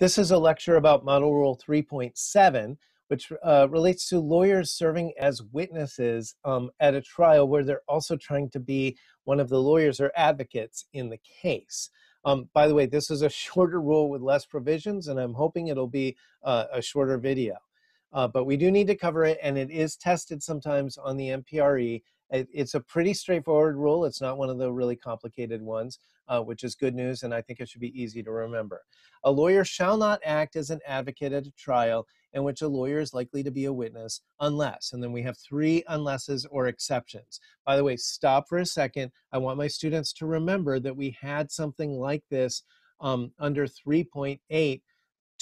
This is a lecture about Model Rule 3.7, which uh, relates to lawyers serving as witnesses um, at a trial where they're also trying to be one of the lawyers or advocates in the case. Um, by the way, this is a shorter rule with less provisions, and I'm hoping it'll be uh, a shorter video. Uh, but we do need to cover it, and it is tested sometimes on the MPRE. It, it's a pretty straightforward rule. It's not one of the really complicated ones, uh, which is good news, and I think it should be easy to remember. A lawyer shall not act as an advocate at a trial in which a lawyer is likely to be a witness unless, and then we have three unlesses or exceptions. By the way, stop for a second. I want my students to remember that we had something like this um, under 3.8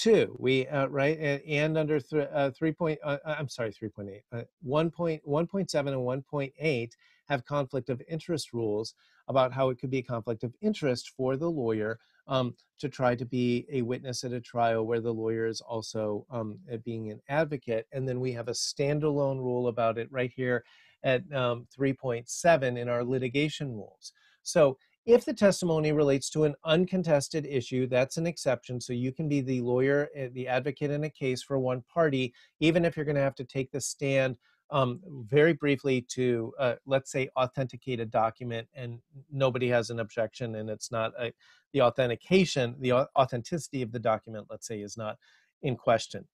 two we uh, right and, and under th- uh, three point uh, uh i'm sorry 3.8 uh, 1 point, 1.7 and 1.8 have conflict of interest rules about how it could be a conflict of interest for the lawyer um, to try to be a witness at a trial where the lawyer is also um, being an advocate. And then we have a standalone rule about it right here at um, 3.7 in our litigation rules. So if the testimony relates to an uncontested issue, that's an exception. So you can be the lawyer, eh, the advocate in a case for one party, even if you're going to have to take the stand um, very briefly to, uh, let's say, authenticate a document and nobody has an objection and it's not a, the authentication, the authenticity of the document, let's say, is not in question.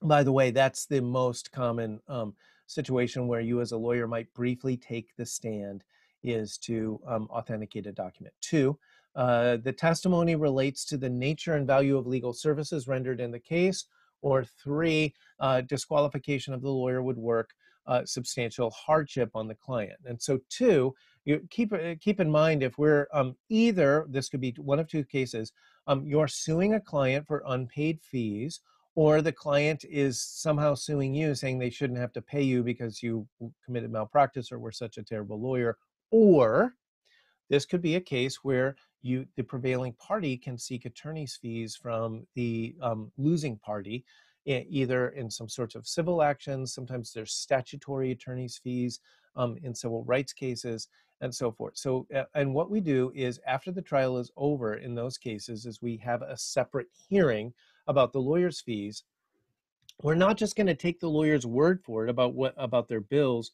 By the way, that's the most common um, situation where you as a lawyer might briefly take the stand is to um, authenticate a document. Two, uh, the testimony relates to the nature and value of legal services rendered in the case. Or three, uh, disqualification of the lawyer would work uh, substantial hardship on the client. And so, two, you keep uh, keep in mind if we're um, either this could be one of two cases, um, you're suing a client for unpaid fees, or the client is somehow suing you, saying they shouldn't have to pay you because you committed malpractice or were such a terrible lawyer, or this could be a case where you, the prevailing party, can seek attorney's fees from the um, losing party, either in some sorts of civil actions. Sometimes there's statutory attorney's fees um, in civil rights cases, and so forth. So, and what we do is after the trial is over in those cases, is we have a separate hearing about the lawyer's fees. We're not just going to take the lawyer's word for it about what about their bills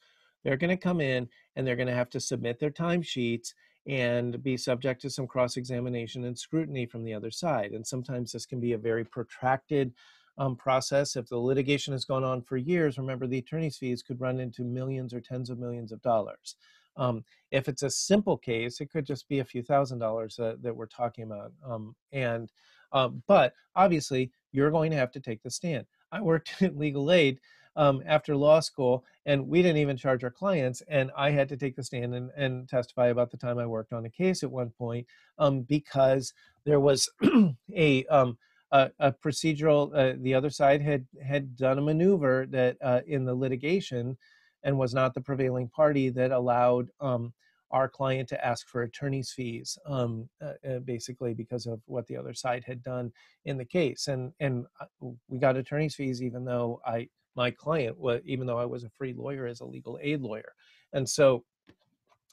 they're going to come in and they're going to have to submit their timesheets and be subject to some cross examination and scrutiny from the other side. And sometimes this can be a very protracted um, process. If the litigation has gone on for years, remember the attorney's fees could run into millions or tens of millions of dollars. Um, if it's a simple case, it could just be a few thousand dollars uh, that we're talking about. Um, and um, but obviously, you're going to have to take the stand. I worked in legal aid um, after law school, and we didn't even charge our clients. And I had to take the stand and, and testify about the time I worked on a case at one point um, because there was a, um, a, a procedural. Uh, the other side had had done a maneuver that uh, in the litigation, and was not the prevailing party that allowed um, our client to ask for attorney's fees, um, uh, uh, basically because of what the other side had done in the case. And and uh, we got attorney's fees even though I my client, even though I was a free lawyer as a legal aid lawyer. And so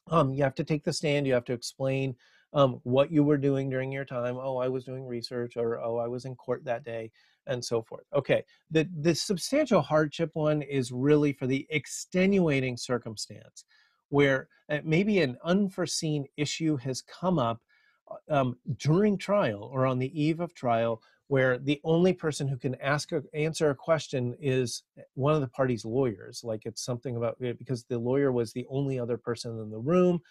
um, you have to take the stand, you have to explain um, what you were doing during your time. Oh, I was doing research, or oh, I was in court that day, and so forth. Okay, the, the substantial hardship one is really for the extenuating circumstance where uh, maybe an unforeseen issue has come up um, during trial or on the eve of trial where the only person who can ask or answer a question is one of the party's lawyers like it's something about eh, because the lawyer was the only other person in the room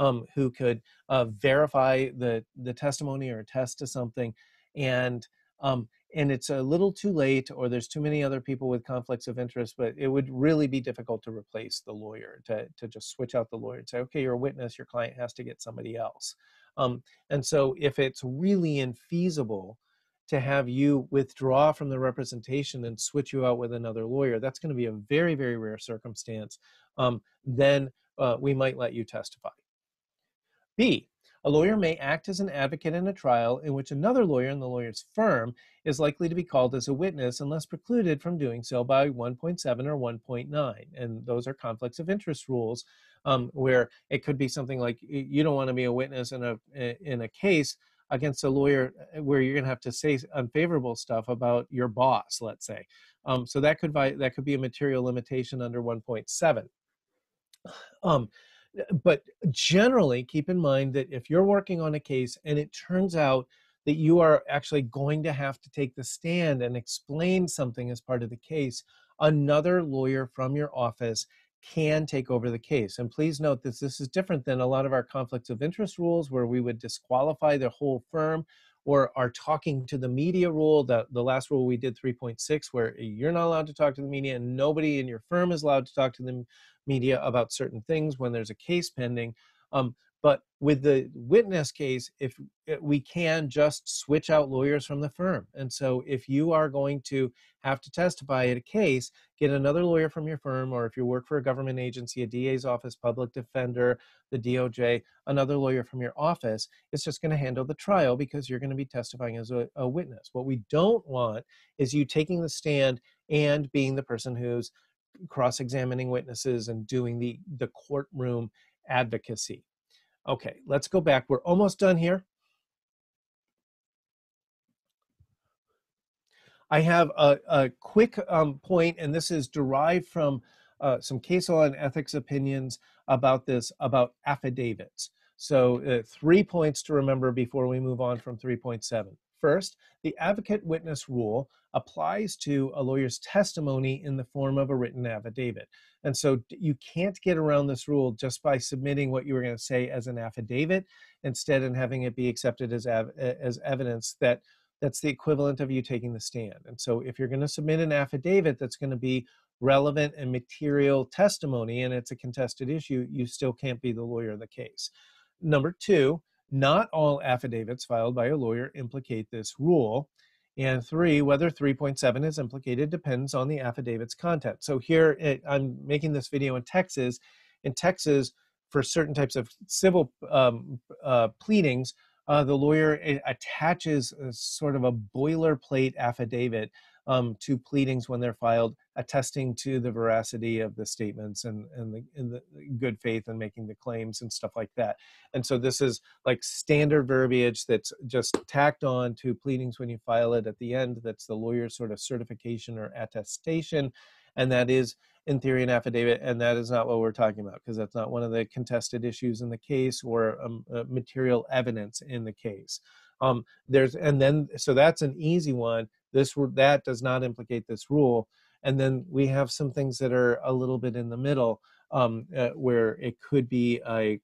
um, who could uh, verify the the testimony or attest to something. And um, and it's a little too late or there's too many other people with conflicts of interest but it would really be difficult to replace the lawyer to, to just switch out the lawyer and say okay you're a witness your client has to get somebody else um, and so if it's really infeasible to have you withdraw from the representation and switch you out with another lawyer, that's going to be a very, very rare circumstance. Um, then uh, we might let you testify. B, a lawyer may act as an advocate in a trial in which another lawyer in the lawyer's firm is likely to be called as a witness unless precluded from doing so by 1.7 or 1.9. And those are conflicts of interest rules um, where it could be something like you don't want to be a witness in a in a case against a lawyer uh, where you're going to have to say unfavorable stuff about your boss, let's say. Um, so that could that could be a material limitation under 1.7. Um, Uh, but generally, keep in mind that if you're working on a case and it turns out that you are actually going to have to take the stand and explain something as part of the case, another lawyer from your office can take over the case. And please note that this is different than a lot of our conflicts of interest rules where we would disqualify the whole firm or are talking to the media rule, the, the last rule we did 3.6, where you're not allowed to talk to the media and nobody in your firm is allowed to talk to the media about certain things when there's a case pending. Um, but with the witness case, if eh, we can just switch out lawyers from the firm. And so if you are going to have to testify at a case, get another lawyer from your firm, or if you work for a government agency, a DA's office, public defender, the DOJ, another lawyer from your office, it's just going to handle the trial because you're going to be testifying as a, a witness. What we don't want is you taking the stand and being the person who's cross-examining witnesses and doing the the courtroom advocacy Okay, let's go back. We're almost done here. I have a, a quick um, point, and this is derived from uh, some case law and ethics opinions about this, about affidavits. So uh, three points to remember before we move on from 3.7. First, the advocate witness rule applies to a lawyer's testimony in the form of a written affidavit. And so you can't get around this rule just by submitting what you were going to say as an affidavit instead and having it be accepted as, as evidence that that's the equivalent of you taking the stand. And so if you're going to submit an affidavit that's going to be relevant and material testimony and it's a contested issue, you still can't be the lawyer of the case. Number two, not all affidavits filed by a lawyer implicate this rule. And three, whether 3.7 is implicated depends on the affidavit's content. So here, it, I'm making this video in Texas. In Texas, for certain types of civil um, uh, pleadings, uh, the lawyer eh, attaches sort of a boilerplate affidavit um, to pleadings when they're filed, attesting to the veracity of the statements and, and, the, and the good faith and making the claims and stuff like that. And so this is like standard verbiage that's just tacked on to pleadings when you file it at the end. That's the lawyer's sort of certification or attestation. And that is, in theory, an affidavit. And that is not what we're talking about because that's not one of the contested issues in the case or um, uh, material evidence in the case. Um, there's and then so that's an easy one this that does not implicate this rule and then we have some things that are a little bit in the middle um, uh, where it could be a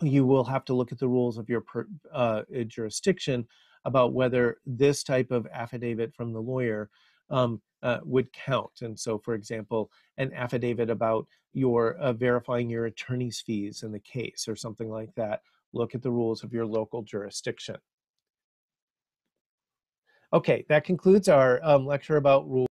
you will have to look at the rules of your per, uh, jurisdiction about whether this type of affidavit from the lawyer um, uh, would count. And so, for example, an affidavit about your uh, verifying your attorney's fees in the case or something like that. Look at the rules of your local jurisdiction. Okay, that concludes our um, lecture about rules.